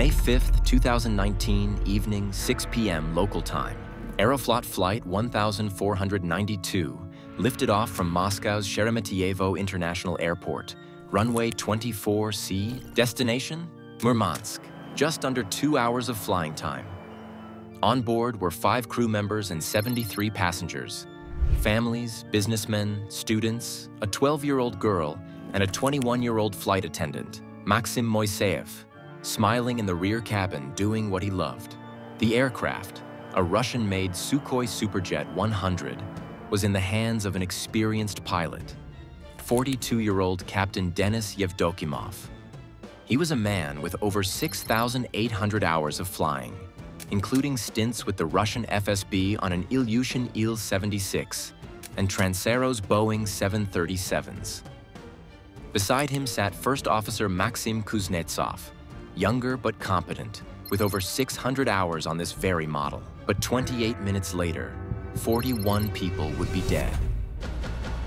May 5th, 2019, evening, 6 p.m. local time. Aeroflot Flight 1492 lifted off from Moscow's Sheremetyevo International Airport, runway 24C, destination Murmansk, just under two hours of flying time. On board were five crew members and 73 passengers, families, businessmen, students, a 12-year-old girl, and a 21-year-old flight attendant, Maxim Moiseyev, smiling in the rear cabin doing what he loved. The aircraft, a Russian-made Sukhoi Superjet 100, was in the hands of an experienced pilot, 42-year-old Captain Denis Yevdokimov. He was a man with over 6,800 hours of flying, including stints with the Russian FSB on an Ilyushin Il-76 and Transaero's Boeing 737s. Beside him sat First Officer Maxim Kuznetsov, younger but competent, with over 600 hours on this very model. But 28 minutes later, 41 people would be dead.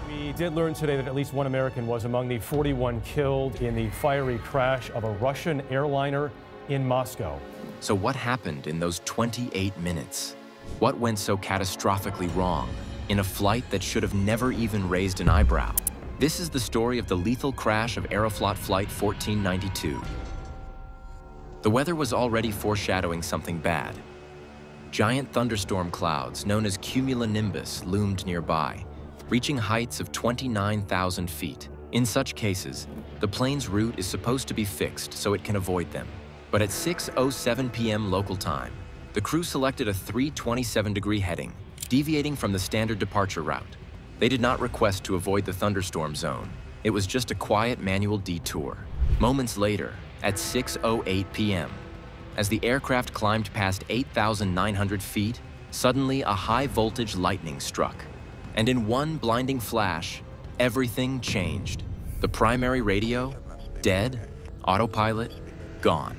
We did learn today that at least one American was among the 41 killed in the fiery crash of a Russian airliner in Moscow. So what happened in those 28 minutes? What went so catastrophically wrong in a flight that should have never even raised an eyebrow? This is the story of the lethal crash of Aeroflot Flight 1492. The weather was already foreshadowing something bad. Giant thunderstorm clouds, known as cumulonimbus, loomed nearby, reaching heights of 29,000 feet. In such cases, the plane's route is supposed to be fixed so it can avoid them. But at 6.07 p.m. local time, the crew selected a 327 degree heading, deviating from the standard departure route. They did not request to avoid the thunderstorm zone. It was just a quiet manual detour. Moments later, at 6.08 p.m., as the aircraft climbed past 8,900 feet, suddenly a high-voltage lightning struck. And in one blinding flash, everything changed. The primary radio, dead, autopilot, gone.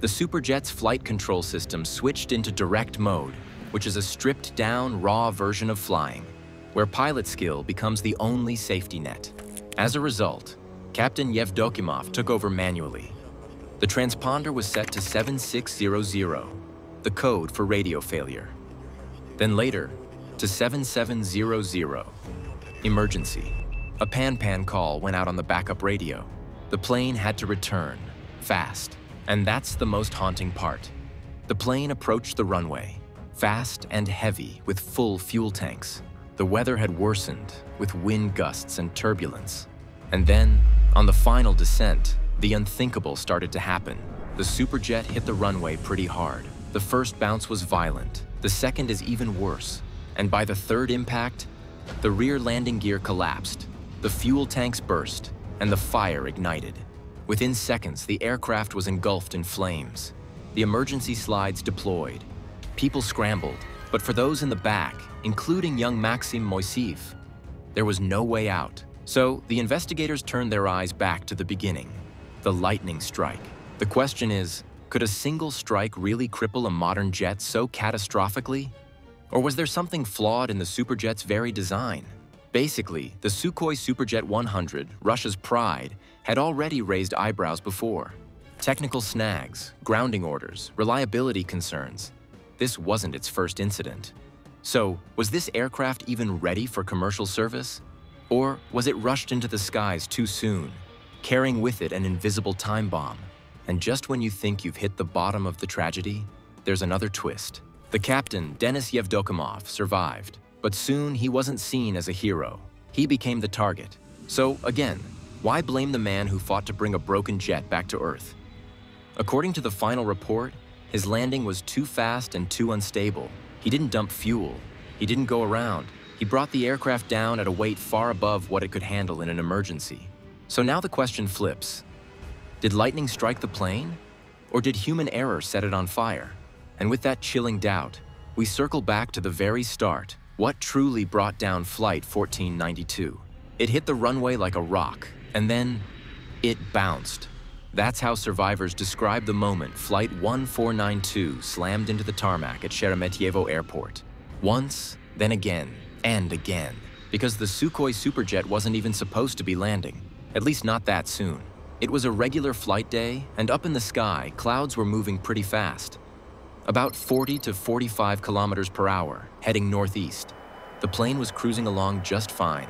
The Superjet's flight control system switched into direct mode, which is a stripped-down, raw version of flying, where pilot skill becomes the only safety net. As a result, Captain Yevdokimov took over manually. The transponder was set to 7600, the code for radio failure. Then later, to 7700, emergency. A pan-pan call went out on the backup radio. The plane had to return, fast. And that's the most haunting part. The plane approached the runway, fast and heavy with full fuel tanks. The weather had worsened with wind gusts and turbulence. And then, on the final descent, the unthinkable started to happen. The Superjet hit the runway pretty hard. The first bounce was violent. The second is even worse. And by the third impact, the rear landing gear collapsed, the fuel tanks burst, and the fire ignited. Within seconds, the aircraft was engulfed in flames. The emergency slides deployed. People scrambled, but for those in the back, including young Maxim Moiseyev, there was no way out. So the investigators turned their eyes back to the beginning, the lightning strike. The question is, could a single strike really cripple a modern jet so catastrophically? Or was there something flawed in the Superjet's very design? Basically, the Sukhoi Superjet 100, Russia's pride, had already raised eyebrows before. Technical snags, grounding orders, reliability concerns. This wasn't its first incident. So, was this aircraft even ready for commercial service? Or was it rushed into the skies too soon, carrying with it an invisible time bomb? And just when you think you've hit the bottom of the tragedy, there's another twist. The captain, Denis Yevdokimov, survived, but soon he wasn't seen as a hero. He became the target. So, again, why blame the man who fought to bring a broken jet back to Earth? According to the final report, his landing was too fast and too unstable. He didn't dump fuel. He didn't go around. He brought the aircraft down at a weight far above what it could handle in an emergency. So now the question flips. Did lightning strike the plane? Or did human error set it on fire? And with that chilling doubt, we circle back to the very start. What truly brought down Flight 1492? It hit the runway like a rock, and then it bounced. That's how survivors describe the moment Flight 1492 slammed into the tarmac at Sheremetyevo Airport. Once, then again, and again. Because the Sukhoi Superjet wasn't even supposed to be landing. At least not that soon. It was a regular flight day, and up in the sky, clouds were moving pretty fast. About 40 to 45 kilometers per hour, heading northeast. The plane was cruising along just fine,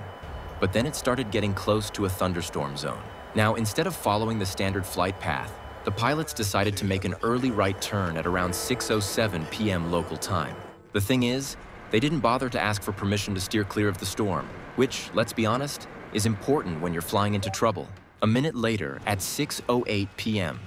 but then it started getting close to a thunderstorm zone. Now, instead of following the standard flight path, the pilots decided to make an early right turn at around 6.07 p.m. local time. The thing is, they didn't bother to ask for permission to steer clear of the storm, which, let's be honest, is important when you're flying into trouble. A minute later, at 6.08 p.m.,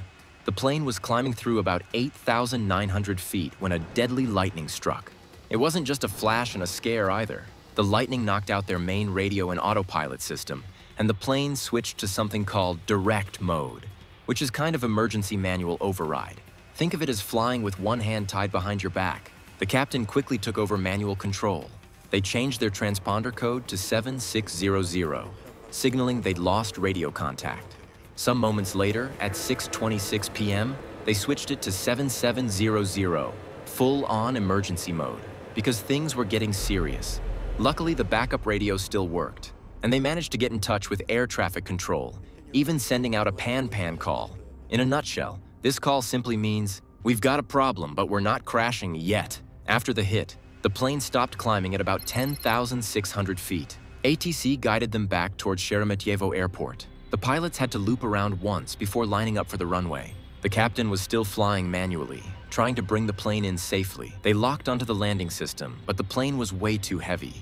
the plane was climbing through about 8,900 feet when a deadly lightning struck. It wasn't just a flash and a scare either. The lightning knocked out their main radio and autopilot system, and the plane switched to something called direct mode, which is kind of emergency manual override. Think of it as flying with one hand tied behind your back. The captain quickly took over manual control. They changed their transponder code to 7600, signaling they'd lost radio contact. Some moments later, at 6.26 p.m., they switched it to 7700, full-on emergency mode, because things were getting serious. Luckily, the backup radio still worked, and they managed to get in touch with air traffic control, even sending out a pan-pan call. In a nutshell, this call simply means, we've got a problem, but we're not crashing yet. After the hit, the plane stopped climbing at about 10,600 feet. ATC guided them back towards Sheremetyevo Airport. The pilots had to loop around once before lining up for the runway. The captain was still flying manually, trying to bring the plane in safely. They locked onto the landing system, but the plane was way too heavy.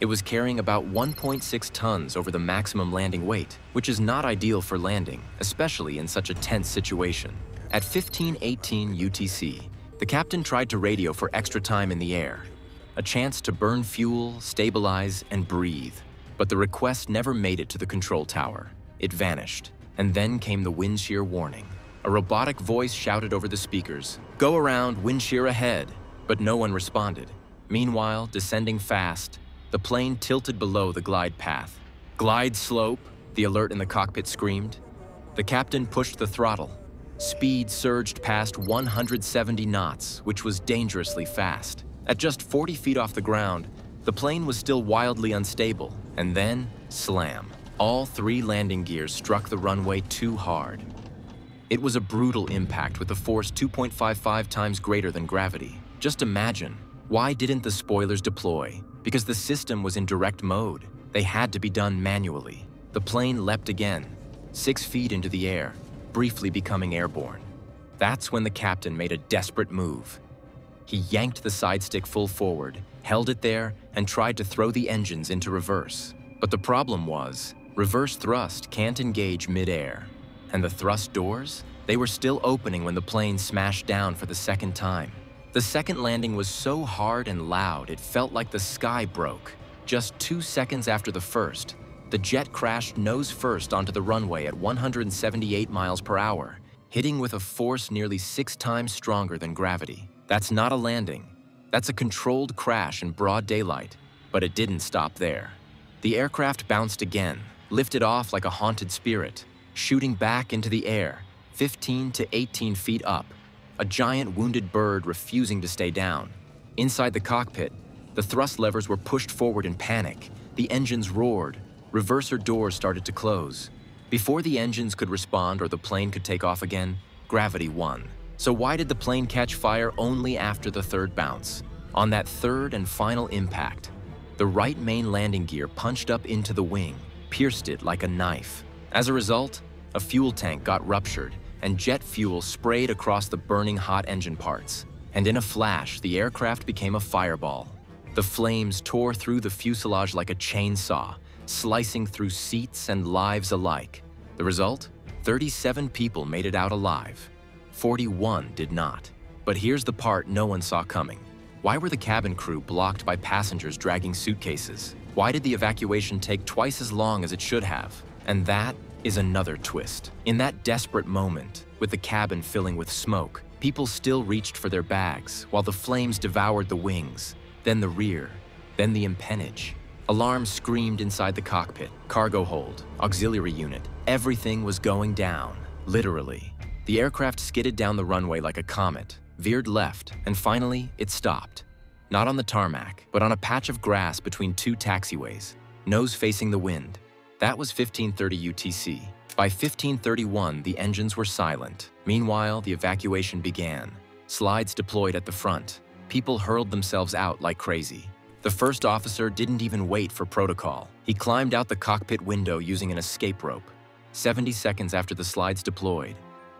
It was carrying about 1.6 tons over the maximum landing weight, which is not ideal for landing, especially in such a tense situation. At 1518 UTC, the captain tried to radio for extra time in the air, a chance to burn fuel, stabilize, and breathe. But the request never made it to the control tower. It vanished. And then came the wind shear warning. A robotic voice shouted over the speakers, Go around, wind shear ahead. But no one responded. Meanwhile, descending fast, the plane tilted below the glide path. Glide slope, the alert in the cockpit screamed. The captain pushed the throttle. Speed surged past 170 knots, which was dangerously fast. At just 40 feet off the ground, the plane was still wildly unstable, and then, slam. All three landing gears struck the runway too hard. It was a brutal impact with a force 2.55 times greater than gravity. Just imagine, why didn't the spoilers deploy? Because the system was in direct mode. They had to be done manually. The plane leapt again, six feet into the air, briefly becoming airborne. That's when the captain made a desperate move. He yanked the side stick full forward, held it there, and tried to throw the engines into reverse. But the problem was, reverse thrust can't engage midair. And the thrust doors? They were still opening when the plane smashed down for the second time. The second landing was so hard and loud it felt like the sky broke. Just two seconds after the first, the jet crashed nose first onto the runway at 178 miles per hour, hitting with a force nearly six times stronger than gravity. That's not a landing. That's a controlled crash in broad daylight, but it didn't stop there. The aircraft bounced again, lifted off like a haunted spirit, shooting back into the air, 15 to 18 feet up, a giant wounded bird refusing to stay down. Inside the cockpit, the thrust levers were pushed forward in panic, the engines roared, reverser doors started to close. Before the engines could respond or the plane could take off again, gravity won. So why did the plane catch fire only after the third bounce? On that third and final impact, the right main landing gear punched up into the wing, pierced it like a knife. As a result, a fuel tank got ruptured and jet fuel sprayed across the burning hot engine parts. And in a flash, the aircraft became a fireball. The flames tore through the fuselage like a chainsaw, slicing through seats and lives alike. The result? 37 people made it out alive. 41 did not. But here's the part no one saw coming. Why were the cabin crew blocked by passengers dragging suitcases? Why did the evacuation take twice as long as it should have? And that is another twist. In that desperate moment, with the cabin filling with smoke, people still reached for their bags while the flames devoured the wings, then the rear, then the empennage. Alarms screamed inside the cockpit, cargo hold, auxiliary unit. Everything was going down, literally. The aircraft skidded down the runway like a comet, veered left, and finally, it stopped. Not on the tarmac, but on a patch of grass between two taxiways, nose facing the wind. That was 1530 UTC. By 1531, the engines were silent. Meanwhile, the evacuation began. Slides deployed at the front. People hurled themselves out like crazy. The first officer didn't even wait for protocol. He climbed out the cockpit window using an escape rope. 70 seconds after the slides deployed,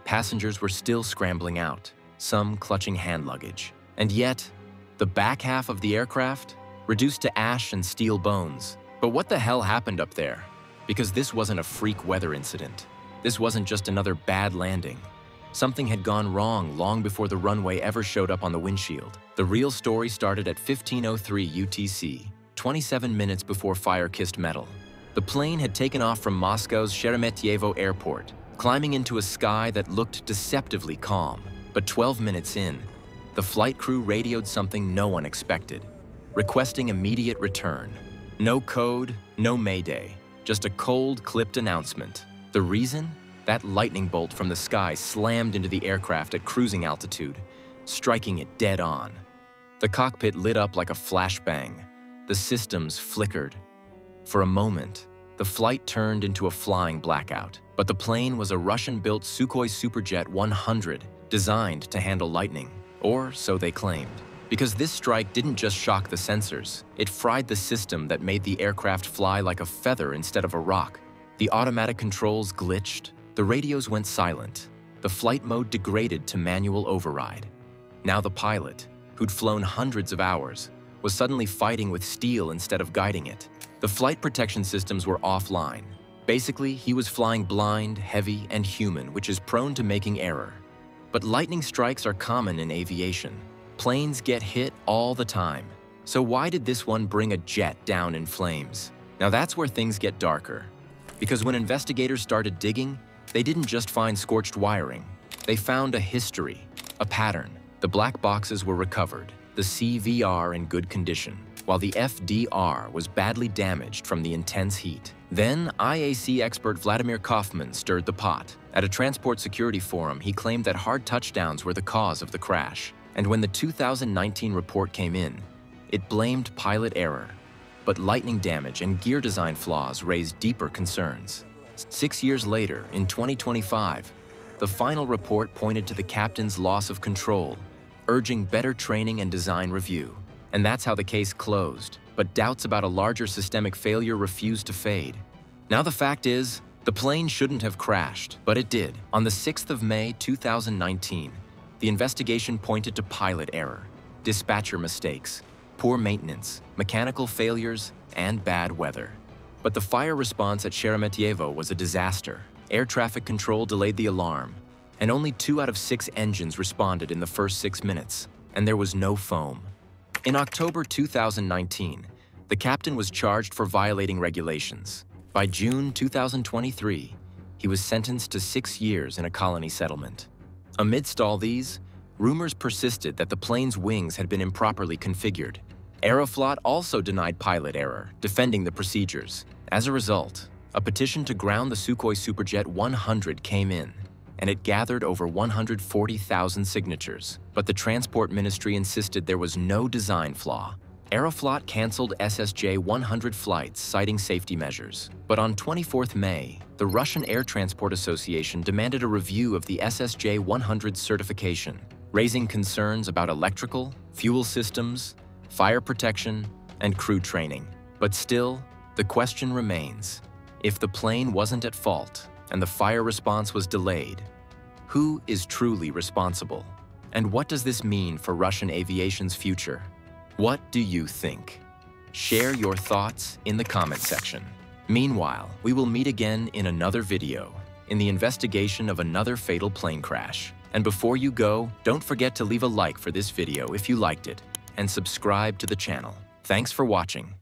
passengers were still scrambling out, some clutching hand luggage. And yet, the back half of the aircraft reduced to ash and steel bones. But what the hell happened up there? Because this wasn't a freak weather incident. This wasn't just another bad landing. Something had gone wrong long before the runway ever showed up on the windshield. The real story started at 1503 UTC, 27 minutes before fire kissed metal. The plane had taken off from Moscow's Sheremetyevo airport, climbing into a sky that looked deceptively calm. But 12 minutes in, the flight crew radioed something no one expected, requesting immediate return. No code, no mayday, just a cold, clipped announcement. The reason? That lightning bolt from the sky slammed into the aircraft at cruising altitude, striking it dead on. The cockpit lit up like a flashbang. The systems flickered. For a moment, the flight turned into a flying blackout. But the plane was a Russian-built Sukhoi Superjet 100 designed to handle lightning, or so they claimed. Because this strike didn't just shock the sensors, it fried the system that made the aircraft fly like a feather instead of a rock. The automatic controls glitched, the radios went silent, the flight mode degraded to manual override. Now the pilot, who'd flown hundreds of hours, was suddenly fighting with steel instead of guiding it. The flight protection systems were offline. Basically, he was flying blind, heavy, and human, which is prone to making error. But lightning strikes are common in aviation. Planes get hit all the time. So why did this one bring a jet down in flames? Now that's where things get darker. Because when investigators started digging, they didn't just find scorched wiring. They found a history, a pattern. The black boxes were recovered, the CVR in good condition, while the FDR was badly damaged from the intense heat. Then, IAC expert Vladimir Kofman stirred the pot. At a transport security forum, he claimed that hard touchdowns were the cause of the crash. And when the 2019 report came in, it blamed pilot error. But lightning damage and gear design flaws raised deeper concerns. Six years later, in 2025, the final report pointed to the captain's loss of control, urging better training and design review. And that's how the case closed, but doubts about a larger systemic failure refused to fade. Now the fact is, the plane shouldn't have crashed, but it did. On the 6th of May 2019, the investigation pointed to pilot error, dispatcher mistakes, poor maintenance, mechanical failures, and bad weather. But the fire response at Sheremetyevo was a disaster. Air traffic control delayed the alarm, and only two out of six engines responded in the first six minutes, and there was no foam. In October 2019, the captain was charged for violating regulations. By June 2023, he was sentenced to six years in a colony settlement. Amidst all these, rumors persisted that the plane's wings had been improperly configured. Aeroflot also denied pilot error, defending the procedures. As a result, a petition to ground the Sukhoi Superjet 100 came in, and it gathered over 140,000 signatures. But the Transport Ministry insisted there was no design flaw, Aeroflot canceled SSJ-100 flights, citing safety measures. But on 24 May, the Russian Air Transport Association demanded a review of the SSJ-100 certification, raising concerns about electrical, fuel systems, fire protection, and crew training. But still, the question remains. If the plane wasn't at fault and the fire response was delayed, who is truly responsible? And what does this mean for Russian aviation's future? What do you think? Share your thoughts in the comment section. Meanwhile, we will meet again in another video in the investigation of another fatal plane crash. And before you go, don't forget to leave a like for this video if you liked it and subscribe to the channel. Thanks for watching.